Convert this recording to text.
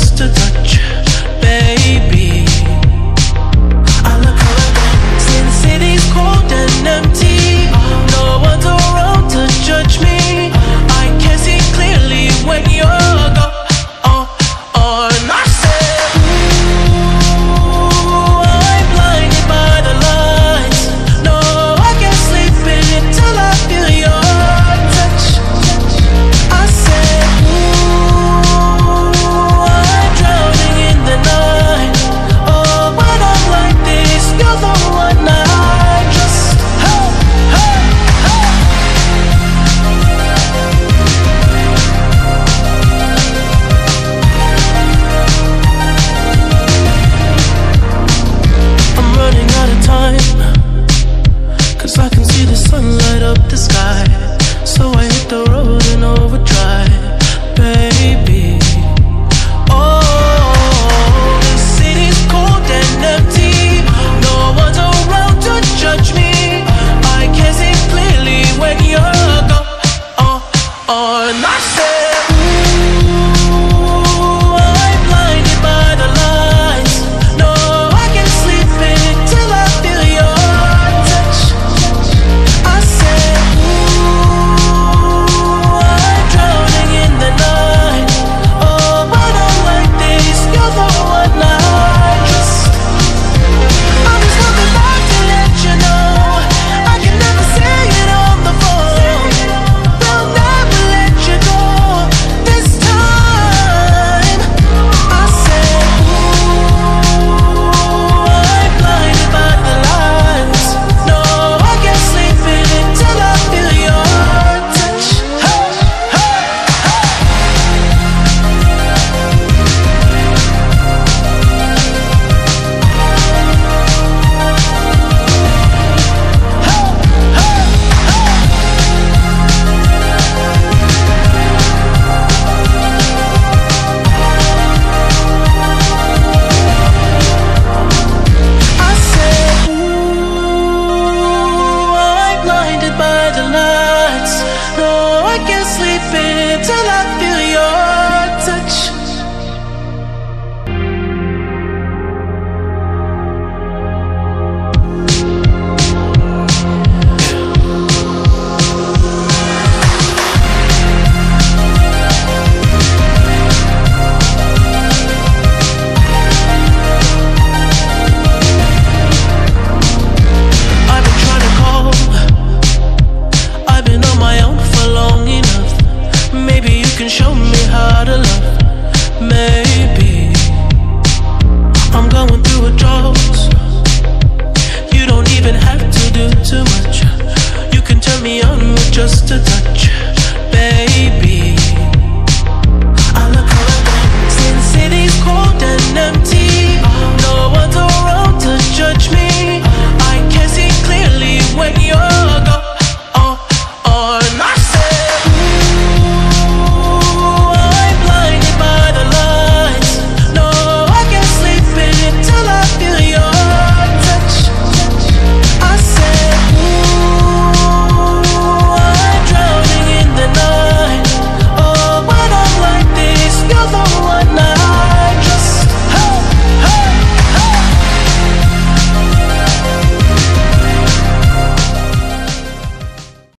just a touch you. You don't even have to do too much. You can turn me on with just a touch.